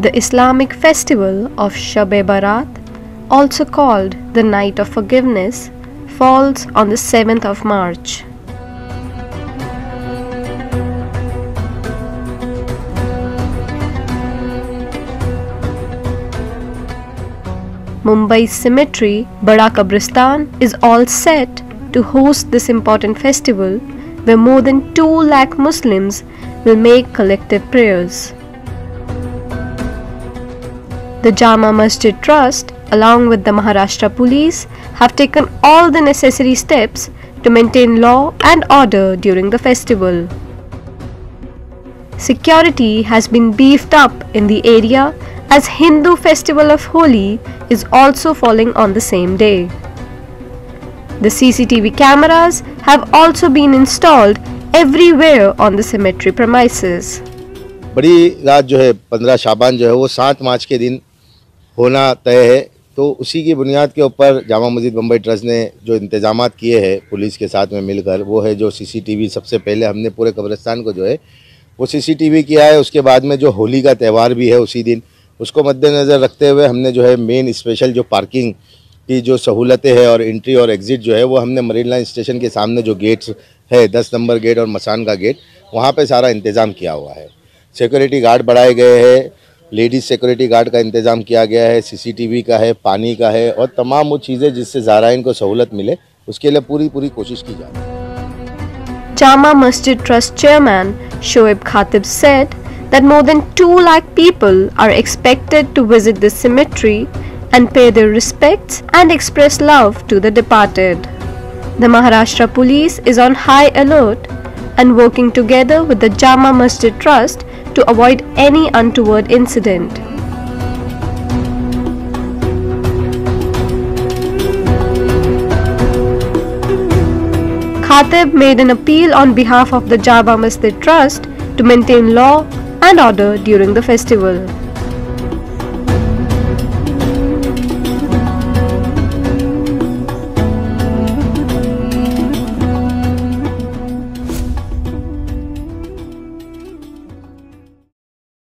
The Islamic festival of Shab-e Barat, also called the Night of Forgiveness, falls on the 7th of March. Mumbai's cemetery, Bada Qabrastan, is all set to host this important festival where more than 2 lakh Muslims will make collective prayers. The Jama Masjid Trust, along with the Maharashtra Police, have taken all the necessary steps to maintain law and order during the festival. Security has been beefed up in the area as Hindu festival of Holi is also falling on the same day. The CCTV cameras have also been installed everywhere on the cemetery premises. बड़ी रात जो है पंद्रह शाबान जो है वो सात मार्च के दिन होना तय है। तो उसी की बुनियाद के ऊपर जामा मस्जिद बम्बई ट्रस्ट ने जो इंतज़ाम किए हैं पुलिस के साथ में मिलकर, वो है जो सीसीटीवी सबसे पहले हमने पूरे कब्रिस्तान को जो है, वो सीसीटीवी किया है। उसके बाद में जो होली का त्यौहार भी है उसी दिन, उसको मद्देनज़र रखते हुए हमने जो है मेन स्पेशल जो पार्किंग की जो सहूलतें हैं और एंट्री और एग्ज़िट जो है, वो हमने मरीन लाइन स्टेशन के सामने जो गेट्स है, दस नंबर गेट और मसान का गेट, वहाँ पर सारा इंतज़ाम किया हुआ है। सिक्योरिटी गार्ड बढ़ाए गए हैं लेडीज़ सिक्योरिटी गार्ड का इंतज़ाम किया गया है सीसीटीवी का है पानी का है और तमाम वो चीज़ें जिससे ज़ाराइन को सहूलत मिले उसके लिए पूरी पूरी कोशिश की जा रही है Jama Masjid Trust Chairman Shoaib Khatib said that more than 2 lakh people are expected to visit this cemetery and pay their respects and express love to the departed. The Maharashtra police is on high alert and working together with the Jama Masjid Trust to avoid any untoward incident. Khatib made an appeal on behalf of the Jama Masjid Trust to maintain law and order during the festival.